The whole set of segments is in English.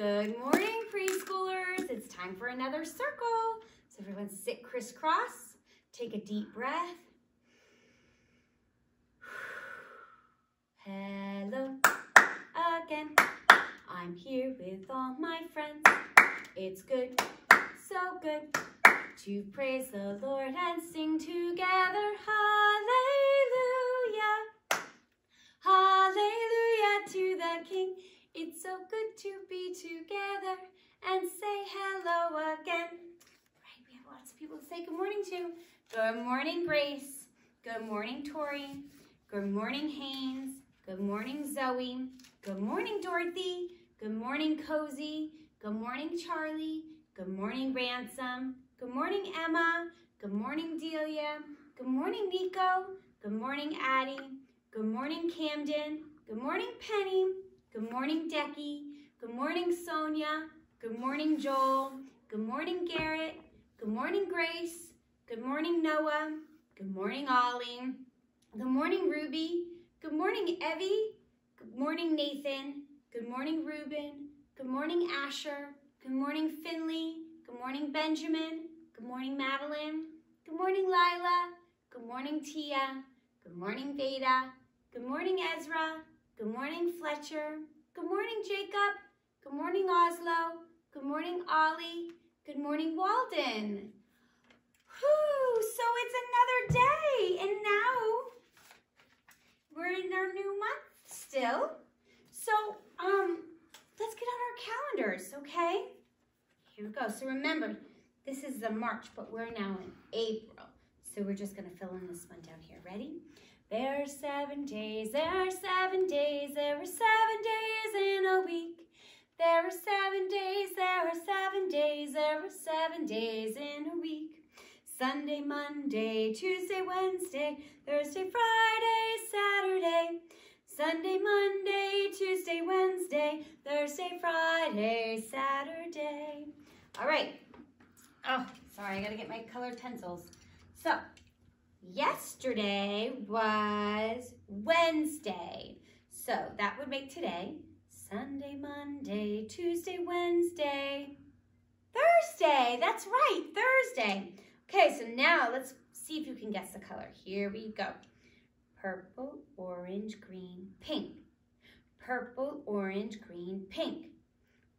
Good morning, preschoolers. It's time for another circle. So everyone sit crisscross. Take a deep breath. Hello again. I'm here with all my friends. It's good, so good to praise the Lord and sing together. Hallelujah. Hallelujah to the King. It's so good to be together and say hello again. Right, we have lots of people to say good morning to. Good morning, Grace. Good morning, Tori. Good morning, Haynes. Good morning, Zoe. Good morning, Dorothy. Good morning, Cozy. Good morning, Charlie. Good morning, Ransom. Good morning, Emma. Good morning, Delia. Good morning, Nico. Good morning, Addie. Good morning, Camden. Good morning, Penny. Good morning, Decky. Good morning, Sonia. Good morning, Joel. Good morning, Garrett. Good morning, Grace. Good morning, Noah. Good morning, Ollie. Good morning, Ruby. Good morning, Evie. Good morning, Nathan. Good morning, Ruben. Good morning, Asher. Good morning, Finley. Good morning, Benjamin. Good morning, Madeline. Good morning, Lila. Good morning, Tia. Good morning, Veda. Good morning, Ezra. Good morning, Fletcher. Good morning, Jacob. Good morning, Oslo. Good morning, Ollie. Good morning, Walden. Whew, so it's another day, and now we're in our new month still. So, um, let's get on our calendars, okay? Here we go. So remember, this is the March, but we're now in April. So we're just gonna fill in this one down here. Ready? There are seven days, there are seven days, there are seven days in a week. There are seven days, there are seven days, there are seven days in a week. Sunday, Monday, Tuesday, Wednesday, Thursday, Friday, Saturday. Sunday, Monday, Tuesday, Wednesday, Thursday, Friday, Saturday. All right. Oh, sorry, I gotta get my colored pencils. So, yesterday was Wednesday. So that would make today Sunday, Monday, Tuesday, Wednesday, Thursday. That's right, Thursday. Okay, so now let's see if you can guess the color. Here we go. Purple, orange, green, pink. Purple, orange, green, pink.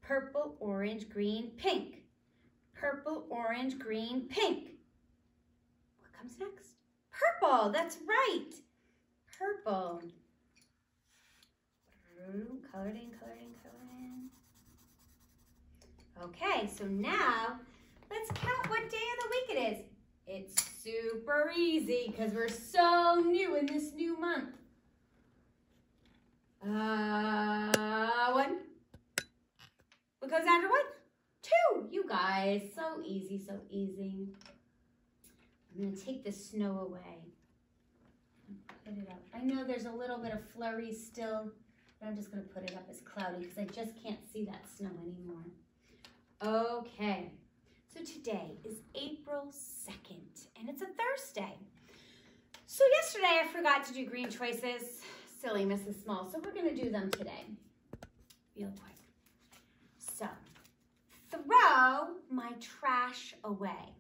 Purple, orange, green, pink. Purple, orange, green, pink. What comes next? Purple, that's right. Purple. Colored in, in, in. Okay, so now let's count what day of the week it is. It's super easy because we're so new in this new month. Uh, one. What goes after one? Two. You guys, so easy, so easy. I'm going to take the snow away. Put it up. I know there's a little bit of flurry still, but I'm just going to put it up as cloudy because I just can't see that snow anymore. Okay. So today is April 2nd, and it's a Thursday. So yesterday I forgot to do green choices. Silly Mrs. Small, so we're gonna do them today, real quick. So, throw my trash away.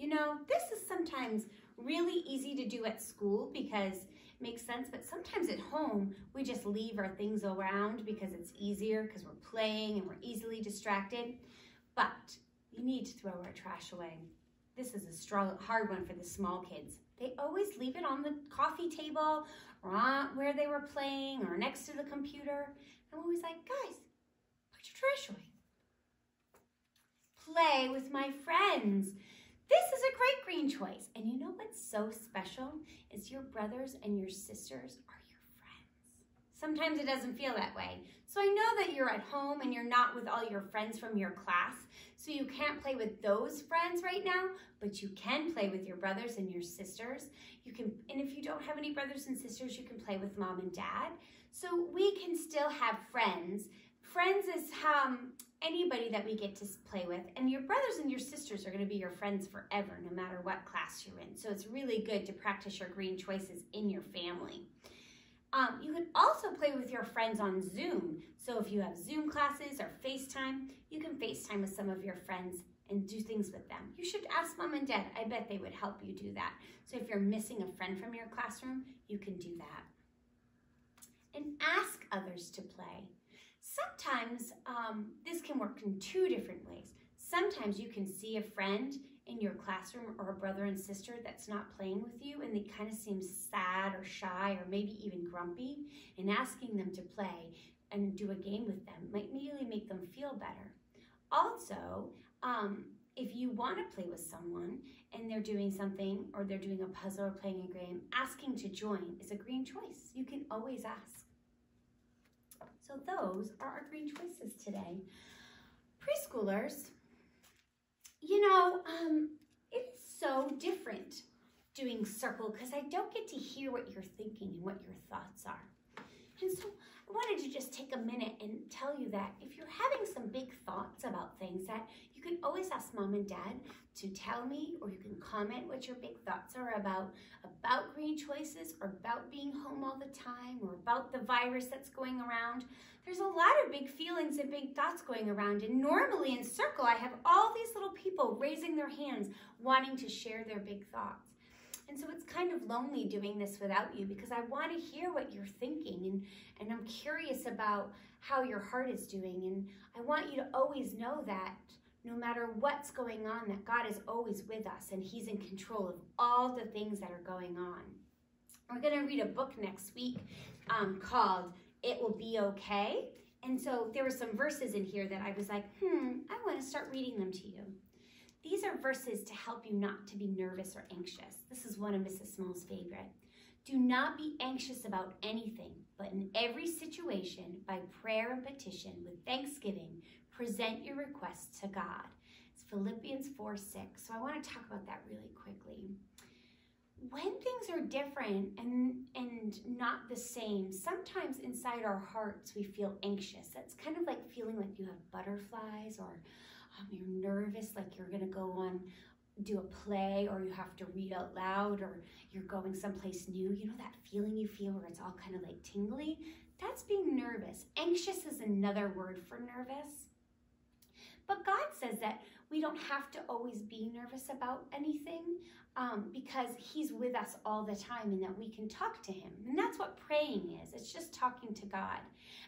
You know, this is sometimes really easy to do at school because it makes sense, but sometimes at home, we just leave our things around because it's easier because we're playing and we're easily distracted. But you need to throw our trash away. This is a strong, hard one for the small kids. They always leave it on the coffee table or where they were playing or next to the computer. I'm always like, guys, put your trash away. Play with my friends. This is a great green choice. And you know what's so special is your brothers and your sisters are your friends. Sometimes it doesn't feel that way. So I know that you're at home and you're not with all your friends from your class, so you can't play with those friends right now, but you can play with your brothers and your sisters. You can, and if you don't have any brothers and sisters, you can play with mom and dad. So we can still have friends. Friends is um, anybody that we get to play with, and your brothers and your sisters are gonna be your friends forever, no matter what class you're in. So it's really good to practice your green choices in your family. Um, you can also play with your friends on Zoom. So if you have Zoom classes or FaceTime, you can FaceTime with some of your friends and do things with them. You should ask mom and dad. I bet they would help you do that. So if you're missing a friend from your classroom, you can do that. And ask others to play. Sometimes um, this can work in two different ways. Sometimes you can see a friend in your classroom or a brother and sister that's not playing with you and they kind of seem sad or shy or maybe even grumpy and asking them to play and do a game with them might really make them feel better. Also, um, if you want to play with someone and they're doing something or they're doing a puzzle or playing a game, asking to join is a green choice. You can always ask. So those are our green choices today. Preschoolers, you know, um, it's so different doing circle because I don't get to hear what you're thinking and what your thoughts are. And so I wanted take a minute and tell you that if you're having some big thoughts about things that you can always ask mom and dad to tell me or you can comment what your big thoughts are about about green choices or about being home all the time or about the virus that's going around. There's a lot of big feelings and big thoughts going around and normally in circle I have all these little people raising their hands wanting to share their big thoughts. And so it's kind of lonely doing this without you because I want to hear what you're thinking and, and I'm curious about how your heart is doing. And I want you to always know that no matter what's going on, that God is always with us and He's in control of all the things that are going on. We're going to read a book next week um, called It Will Be Okay. And so there were some verses in here that I was like, hmm, I want to start reading them to you. These are verses to help you not to be nervous or anxious. This is one of Mrs. Small's favorite. Do not be anxious about anything, but in every situation, by prayer and petition, with thanksgiving, present your requests to God. It's Philippians 4 6. So I want to talk about that really quickly. When things are different and, and not the same, sometimes inside our hearts we feel anxious. That's kind of like feeling like you have butterflies or um, you're nervous, like you're to go on do a play or you have to read out loud or you're going someplace new. You know that feeling you feel where it's all kind of like tingly? That's being nervous. Anxious is another word for nervous. But God says that we don't have to always be nervous about anything um, because He's with us all the time and that we can talk to Him. And that's what praying is it's just talking to God.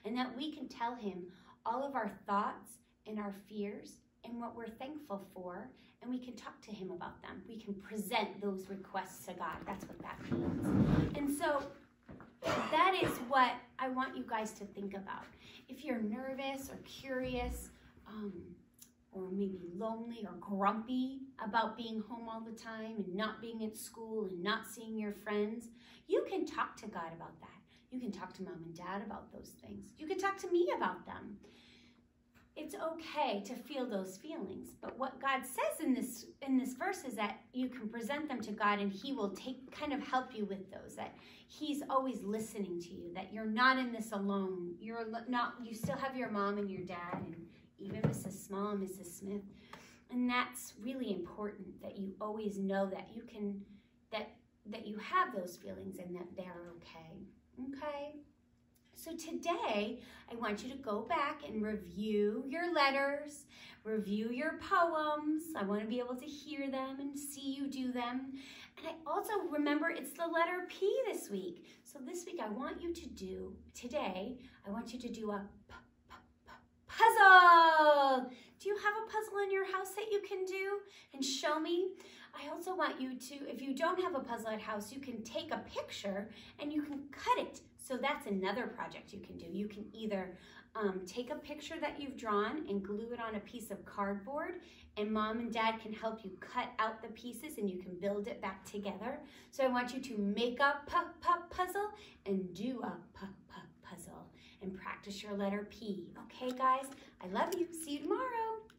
And that we can tell Him all of our thoughts and our fears and what we're thankful for, and we can talk to Him about them. We can present those requests to God. That's what that means. And so that is what I want you guys to think about. If you're nervous or curious, um, or maybe lonely or grumpy about being home all the time and not being at school and not seeing your friends, you can talk to God about that. You can talk to mom and dad about those things. You can talk to me about them it's okay to feel those feelings. But what god says in this in this verse is that you can present them to god and he will take kind of help you with those that he's always listening to you that you're not in this alone. You're not you still have your mom and your dad and even mrs small mrs smith. And that's really important that you always know that you can that that you have those feelings and that they're okay. Okay so today, I want you to go back and review your letters, review your poems. I want to be able to hear them and see you do them. And I also remember it's the letter P this week. So this week I want you to do, today, I want you to do a puzzle. Do you have a puzzle in your house that you can do and show me? I also want you to, if you don't have a puzzle at house, you can take a picture and you can cut it so that's another project you can do. You can either um, take a picture that you've drawn and glue it on a piece of cardboard and mom and dad can help you cut out the pieces and you can build it back together. So I want you to make a puzzle and do a puzzle and practice your letter P. Okay guys, I love you. See you tomorrow.